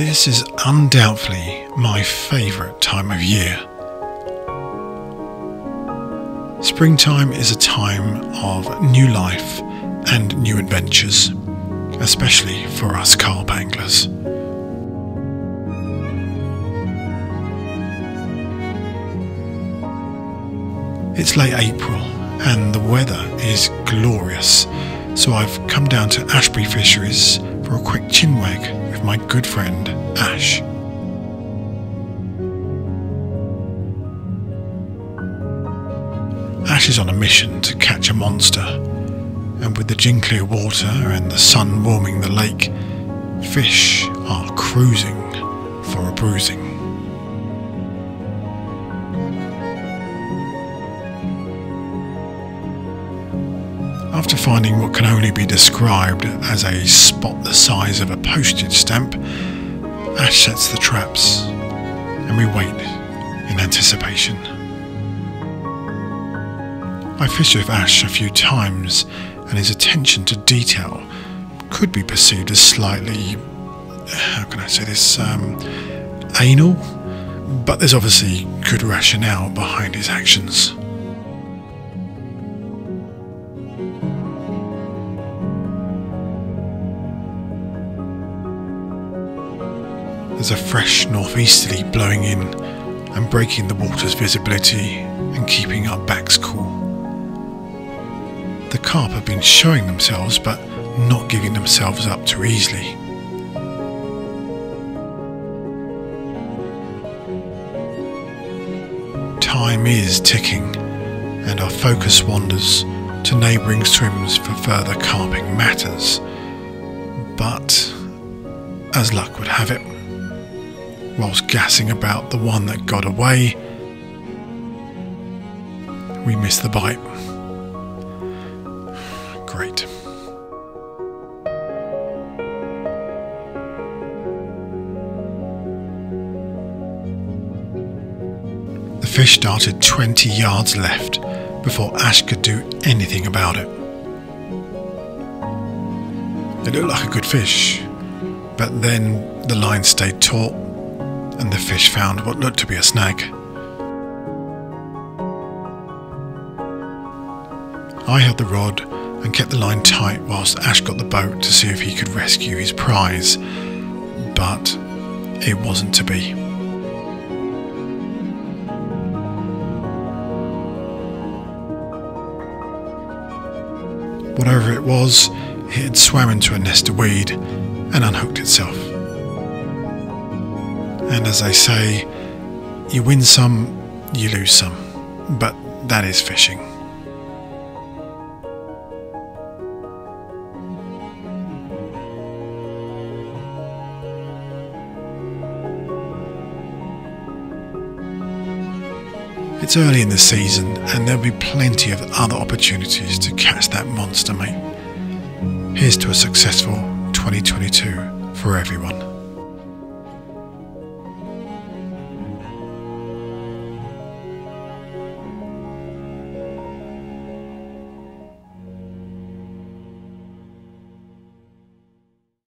This is undoubtedly my favourite time of year. Springtime is a time of new life and new adventures, especially for us carp anglers. It's late April and the weather is glorious, so I've come down to Ashbury Fisheries for a quick chinwag my good friend Ash. Ash is on a mission to catch a monster, and with the clear water and the sun warming the lake, fish are cruising for a bruising. After finding what can only be described as a spot the size of a postage stamp, Ash sets the traps and we wait in anticipation. I fished with Ash a few times and his attention to detail could be perceived as slightly, how can I say this, um, anal, but there's obviously good rationale behind his actions. There's a fresh northeasterly blowing in and breaking the water's visibility and keeping our backs cool. The carp have been showing themselves but not giving themselves up too easily. Time is ticking and our focus wanders to neighbouring swims for further carping matters. But, as luck would have it, whilst gassing about the one that got away, we missed the bite. Great. The fish darted 20 yards left before Ash could do anything about it. It looked like a good fish, but then the line stayed taut and the fish found what looked to be a snag. I held the rod and kept the line tight whilst Ash got the boat to see if he could rescue his prize, but it wasn't to be. Whatever it was, it had swam into a nest of weed and unhooked itself. And as they say, you win some, you lose some. But that is fishing. It's early in the season and there'll be plenty of other opportunities to catch that monster, mate. Here's to a successful 2022 for everyone.